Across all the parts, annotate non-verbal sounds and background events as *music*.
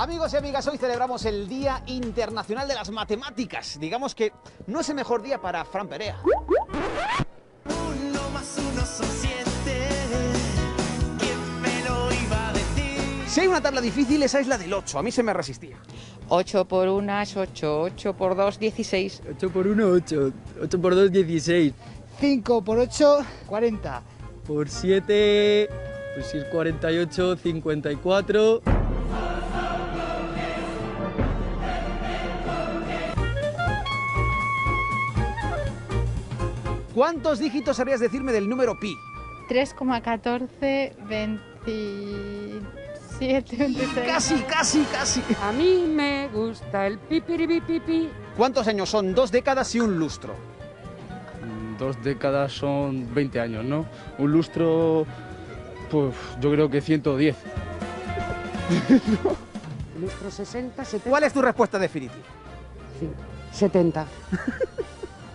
Amigos y amigas, hoy celebramos el Día Internacional de las Matemáticas. Digamos que no es el mejor día para Fran Perea. Uno más uno son siete. ¿Quién me lo iba a decir? Si hay una tabla difícil, esa es la del 8. A mí se me resistía. 8 por 1 es 8, 8 por 2, 16. 8 por 1, 8. 8 por 2, 16. 5 por 8, 40. Por 7, pues si es 48, 54. ¿Cuántos dígitos sabrías decirme del número pi? 3,14, 27, 26. Casi, casi, casi. A mí me gusta el pipiripipipi. ¿Cuántos años son dos décadas y un lustro? Mm, Dos décadas son 20 años, ¿no? Un lustro, pues yo creo que 110. *laughs* Lustro 60, 70. ¿Cuál es tu respuesta definitiva? 70. *laughs*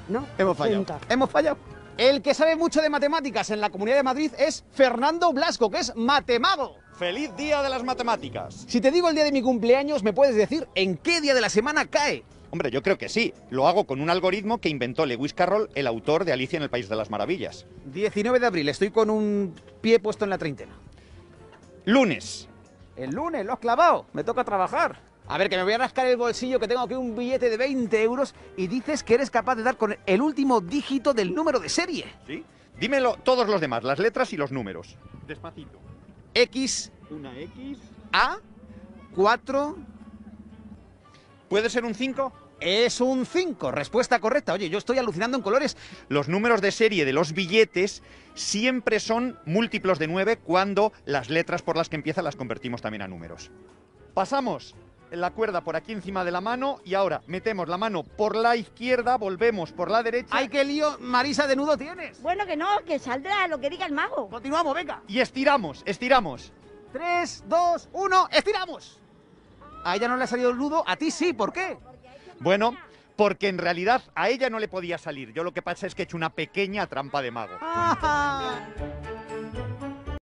¿No? Hemos fallado. 70. Hemos fallado. El que sabe mucho de matemáticas en la Comunidad de Madrid es Fernando Blasco, que es matemago. ¡Feliz Día de las Matemáticas! Si te digo el día de mi cumpleaños, ¿me puedes decir en qué día de la semana cae? Hombre, yo creo que sí. Lo hago con un algoritmo que inventó Lewis Carroll, el autor de Alicia en el País de las Maravillas. 19 de abril, estoy con un pie puesto en la treintena. Lunes. El lunes, lo has clavado, me toca trabajar. A ver, que me voy a rascar el bolsillo, que tengo aquí un billete de 20 euros y dices que eres capaz de dar con el último dígito del número de serie. ¿Sí? Dímelo todos los demás, las letras y los números. Despacito. X, Una X. A, 4, ¿Puede ser un 5? es un 5. Respuesta correcta. Oye, yo estoy alucinando en colores. Los números de serie de los billetes siempre son múltiplos de 9 cuando las letras por las que empiezan las convertimos también a números. Pasamos la cuerda por aquí encima de la mano y ahora metemos la mano por la izquierda, volvemos por la derecha ¡Ay, qué lío! Marisa, de nudo tienes. Bueno, que no, que saldrá lo que diga el mago. Continuamos, venga. y estiramos, estiramos. 3, 2, 1, estiramos. A ella no le ha salido el nudo, a ti sí, ¿por qué? Bueno, porque en realidad a ella no le podía salir. Yo lo que pasa es que he hecho una pequeña trampa de mago. Ah.